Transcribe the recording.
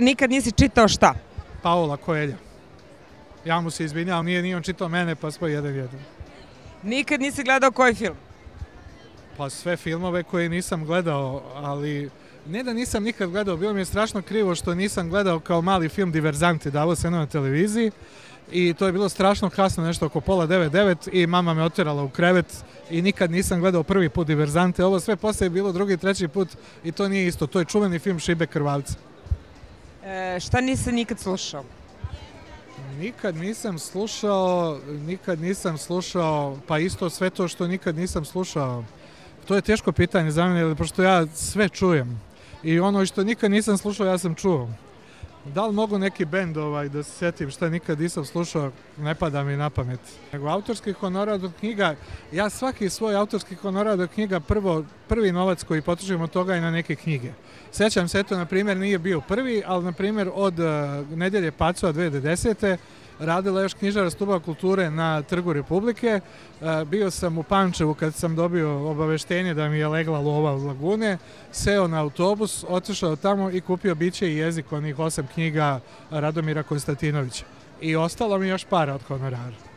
Nikad nisi čitao šta? Paola Coelho. Ja mu se izvinjavam, nije ni on čitao mene, pa smo jedan jedan. Nikad nisi gledao koji film? Pa sve filmove koje nisam gledao, ali ne da nisam nikad gledao, bilo mi je strašno krivo što nisam gledao kao mali film Diverzanti, davo se na televiziji i to je bilo strašno kasno, nešto oko pola 9-9 i mama me otjerala u krevet i nikad nisam gledao prvi put Diverzante, ovo sve posle je bilo drugi, treći put i to nije isto, to je čuveni film Šibe Krvavca. E, šta nisi nikad slušao? Nikad nisam slušao, nikad nisam slušao, pa isto sve to što nikad nisam slušao. To je teško pitanje za mene, pošto ja sve čujem. I ono što nikad nisam slušao, ja sam čuo. Da li mogu neki bend ovaj, da se setim šta nikad nisam slušao, ne pada mi na pamet. Nego autorski honorar od knjiga, ja svaki svoj autorski honorar od knjiga prvo, prvi novac koji potrošim od toga je na neke knjige. Sećam se, eto, na primjer, nije bio prvi, ali, na primjer, od uh, nedelje Pacova 2010 radila još knjižara Stuba kulture na Trgu Republike. Bio sam u Pančevu kad sam dobio obaveštenje da mi je legla lova u lagune, seo na autobus, otišao tamo i kupio biće i jezik onih osam knjiga Radomira Konstantinovića. I ostalo mi još para od honorara.